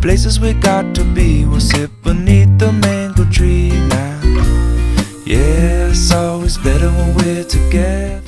places we got to be. We'll sit beneath the mango tree now. Yeah, it's always better when we're together.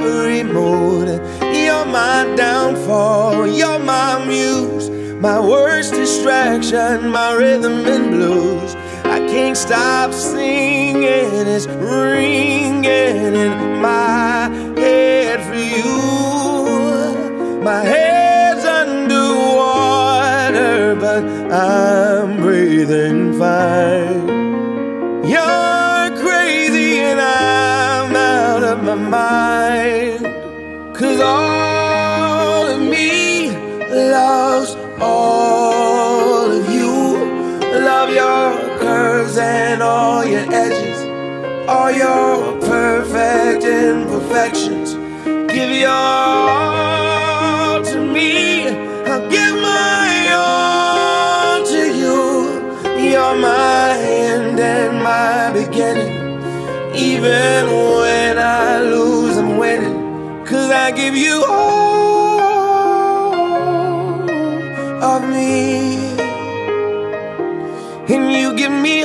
Every. You're my downfall, you're my muse, my worst distraction, my rhythm and blues. I can't stop singing, it's ringing in my head for you. My head's underwater, but I'm breathing fine. And all your edges, all your perfect imperfections. Give your all to me. I'll give my all to you. You're my end and my beginning. Even when I lose, I'm winning. Cause I give you all of me. And you give me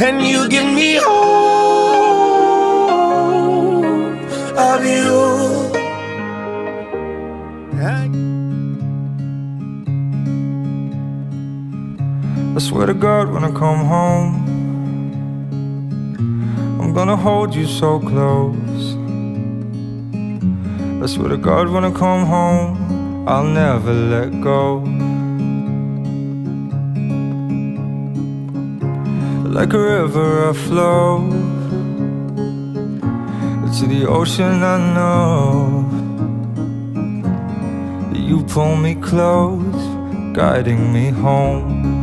And you give me all of you. I swear to God when I come home I'm gonna hold you so close. I swear to God when I come home I'll never let go Like a river I flow To the ocean I know. You pull me close Guiding me home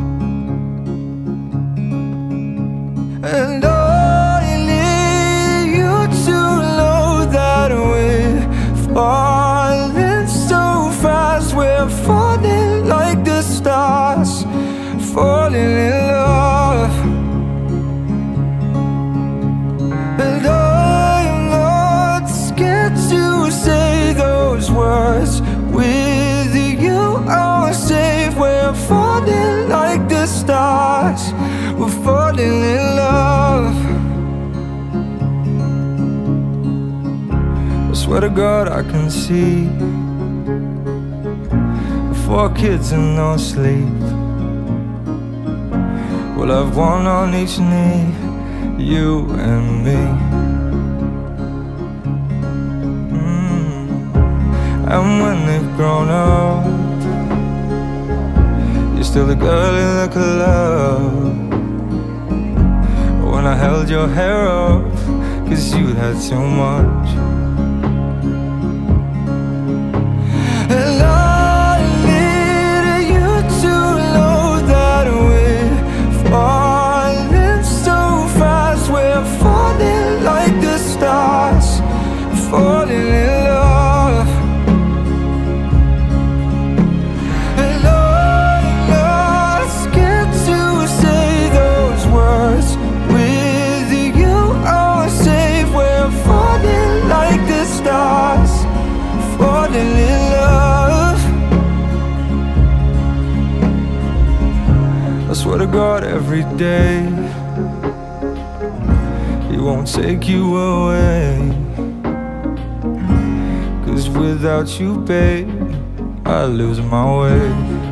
God, I can see four kids and no sleep. We'll have one on each knee, you and me. Mm. And when they've grown up, you're still the girl you look love. When I held your hair up, cause you had too much. Every day He won't take you away. Cause without you, babe, I lose my way.